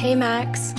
Hey, Max.